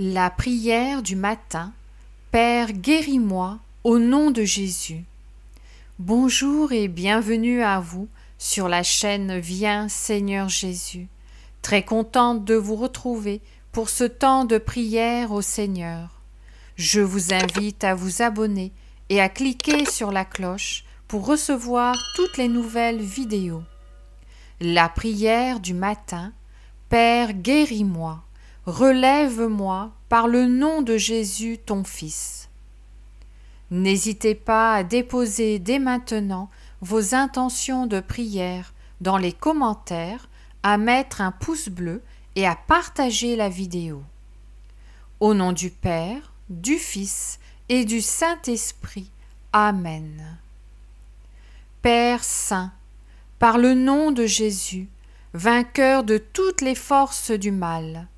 La prière du matin. Père, guéris-moi au nom de Jésus. Bonjour et bienvenue à vous sur la chaîne Viens Seigneur Jésus. Très contente de vous retrouver pour ce temps de prière au Seigneur. Je vous invite à vous abonner et à cliquer sur la cloche pour recevoir toutes les nouvelles vidéos. La prière du matin. Père, guéris-moi relève-moi par le nom de Jésus ton Fils. N'hésitez pas à déposer dès maintenant vos intentions de prière dans les commentaires, à mettre un pouce bleu et à partager la vidéo. Au nom du Père, du Fils et du Saint-Esprit. Amen. Père Saint, par le nom de Jésus, vainqueur de toutes les forces du mal,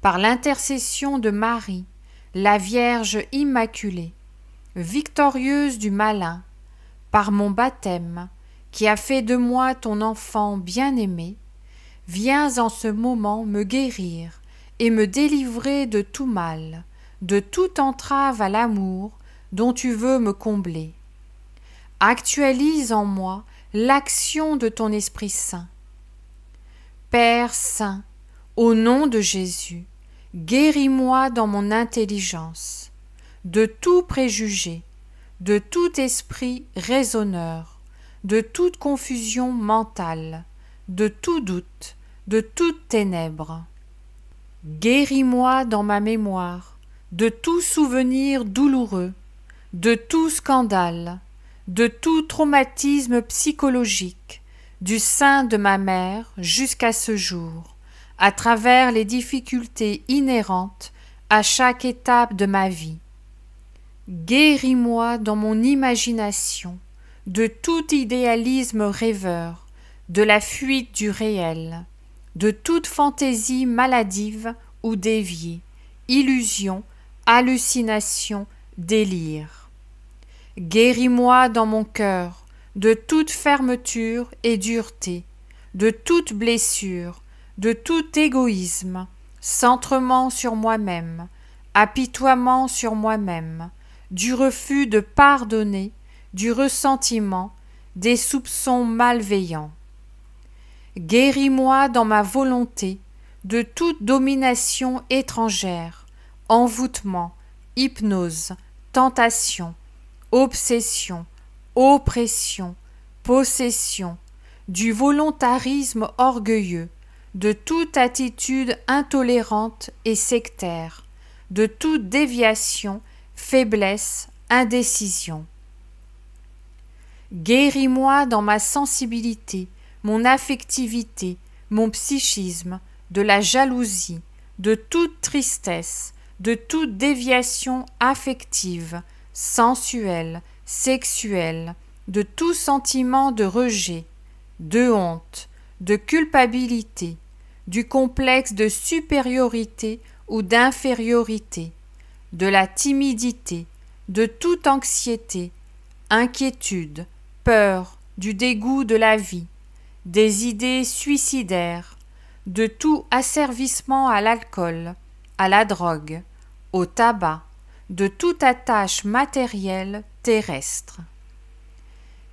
par l'intercession de Marie, la Vierge Immaculée, victorieuse du malin, par mon baptême, qui a fait de moi ton enfant bien-aimé, viens en ce moment me guérir et me délivrer de tout mal, de toute entrave à l'amour dont tu veux me combler. Actualise en moi l'action de ton Esprit Saint. Père Saint, au nom de Jésus, guéris-moi dans mon intelligence, de tout préjugé, de tout esprit raisonneur, de toute confusion mentale, de tout doute, de toute ténèbre. Guéris-moi dans ma mémoire, de tout souvenir douloureux, de tout scandale, de tout traumatisme psychologique, du sein de ma mère jusqu'à ce jour, à travers les difficultés inhérentes à chaque étape de ma vie. Guéris-moi dans mon imagination de tout idéalisme rêveur, de la fuite du réel, de toute fantaisie maladive ou déviée, illusion, hallucination, délire. Guéris-moi dans mon cœur de toute fermeture et dureté, de toute blessure, de tout égoïsme, centrement sur moi-même, apitoiement sur moi-même, du refus de pardonner, du ressentiment, des soupçons malveillants. Guéris-moi dans ma volonté de toute domination étrangère, envoûtement, hypnose, tentation, obsession, oppression, possession, du volontarisme orgueilleux, de toute attitude intolérante et sectaire, de toute déviation, faiblesse, indécision. Guéris-moi dans ma sensibilité, mon affectivité, mon psychisme, de la jalousie, de toute tristesse, de toute déviation affective, sensuelle, sexuelle, de tout sentiment de rejet, de honte, de culpabilité, du complexe de supériorité ou d'infériorité, de la timidité, de toute anxiété, inquiétude, peur, du dégoût de la vie, des idées suicidaires, de tout asservissement à l'alcool, à la drogue, au tabac, de toute attache matérielle terrestre.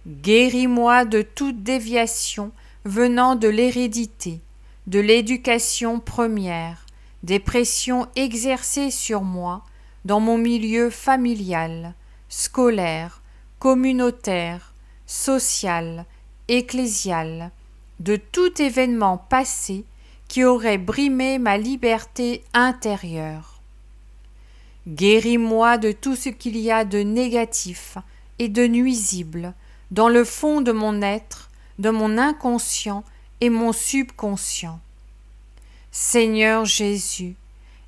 Guéris-moi de toute déviation venant de l'hérédité, de l'éducation première, des pressions exercées sur moi dans mon milieu familial, scolaire, communautaire, social, ecclésial, de tout événement passé qui aurait brimé ma liberté intérieure. Guéris-moi de tout ce qu'il y a de négatif et de nuisible dans le fond de mon être de mon inconscient et mon subconscient. Seigneur Jésus,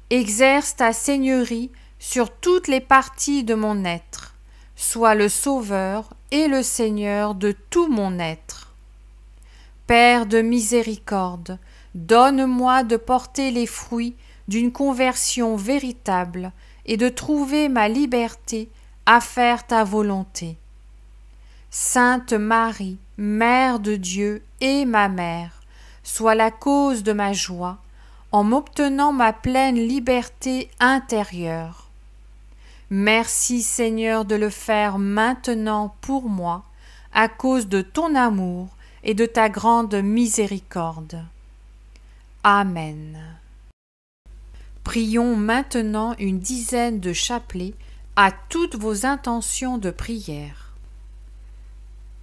exerce ta seigneurie sur toutes les parties de mon être, sois le Sauveur et le Seigneur de tout mon être. Père de miséricorde, donne-moi de porter les fruits d'une conversion véritable et de trouver ma liberté à faire ta volonté. Sainte Marie, Mère de Dieu et ma mère, sois la cause de ma joie, en m'obtenant ma pleine liberté intérieure. Merci Seigneur de le faire maintenant pour moi, à cause de ton amour et de ta grande miséricorde. Amen. Prions maintenant une dizaine de chapelets à toutes vos intentions de prière.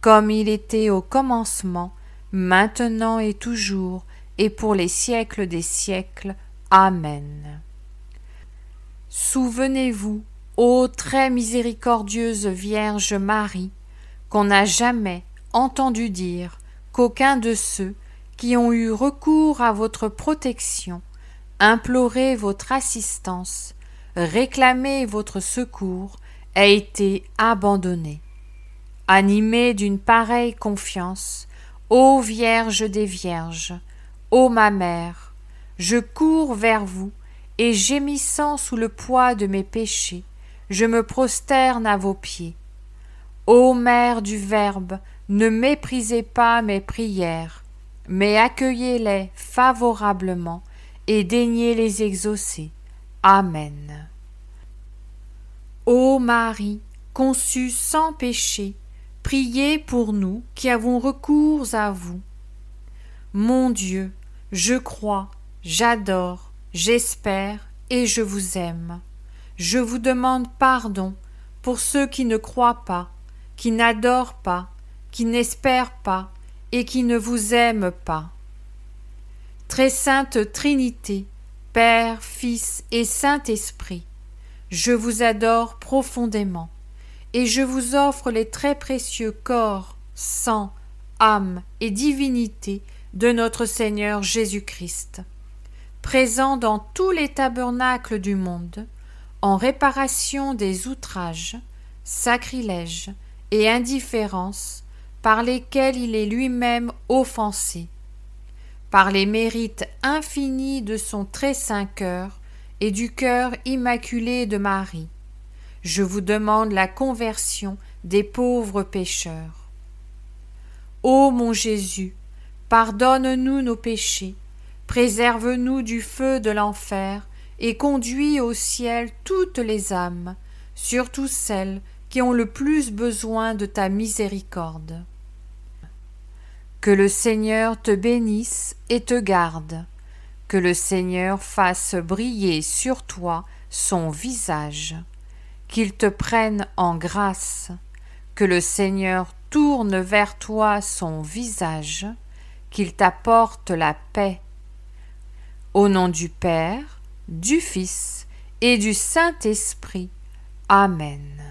comme il était au commencement, maintenant et toujours, et pour les siècles des siècles. Amen. Souvenez-vous, ô très miséricordieuse Vierge Marie, qu'on n'a jamais entendu dire qu'aucun de ceux qui ont eu recours à votre protection, imploré votre assistance, réclamé votre secours, a été abandonné. Animé d'une pareille confiance, ô Vierge des Vierges, ô ma mère, je cours vers vous et gémissant sous le poids de mes péchés, je me prosterne à vos pieds. Ô Mère du Verbe, ne méprisez pas mes prières, mais accueillez-les favorablement et daignez les exaucer. Amen. Ô Marie, conçue sans péché, priez pour nous qui avons recours à vous. Mon Dieu, je crois, j'adore, J'espère et je vous aime. Je vous demande pardon pour ceux qui ne croient pas, qui n'adorent pas, qui n'espèrent pas et qui ne vous aiment pas. Très sainte Trinité, Père, Fils et Saint-Esprit, je vous adore profondément et je vous offre les très précieux corps, sang, âme et divinité de notre Seigneur Jésus-Christ présent dans tous les tabernacles du monde, en réparation des outrages, sacrilèges et indifférences par lesquels il est lui-même offensé, par les mérites infinis de son très saint cœur et du cœur immaculé de Marie. Je vous demande la conversion des pauvres pécheurs. Ô mon Jésus, pardonne-nous nos péchés, Préserve-nous du feu de l'enfer et conduis au ciel toutes les âmes, surtout celles qui ont le plus besoin de ta miséricorde. Que le Seigneur te bénisse et te garde, que le Seigneur fasse briller sur toi son visage, qu'il te prenne en grâce, que le Seigneur tourne vers toi son visage, qu'il t'apporte la paix au nom du Père, du Fils et du Saint-Esprit. Amen.